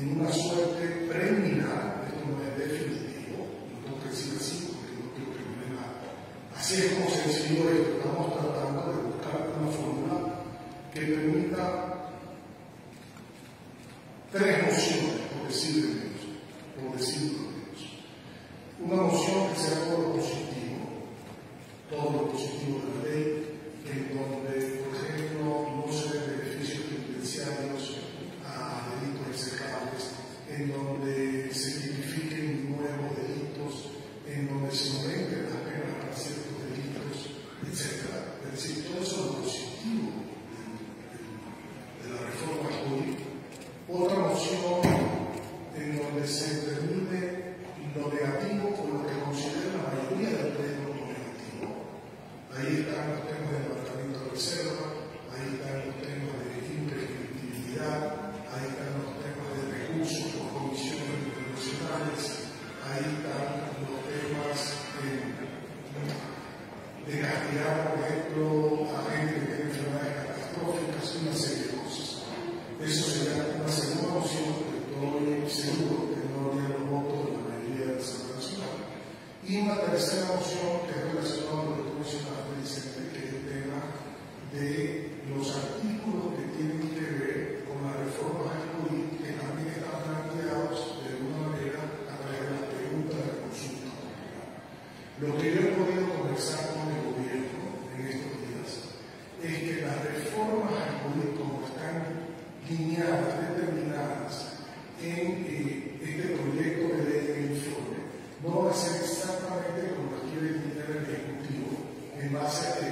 en una suerte preliminar, esto no es definitivo, no tengo que decir así porque no quiero que me. Así es como sencillo esto, estamos tratando de buscar una fórmula que permita tres nociones, por decir de Dios, por decir de Dios. Una noción que sea todo lo positivo, todo lo positivo de la ley. Execrables, en retirado, por ejemplo, a gente que tiene enfermedades catastróficas, una serie de cosas. Eso será una segunda opción que estoy seguro que no haría los votos de la mayoría de la Asamblea Nacional. Y una tercera opción que es relacionada con lo que mencionaste, Vicente, que es el tema de los artículos que tienen que ver con las reformas del COVID que también están planteados de alguna manera a través de las preguntas de la consulta. Lo que determinadas en eh, este proyecto de ley del informe. No va a ser exactamente como las quiere el Ejecutivo en base a que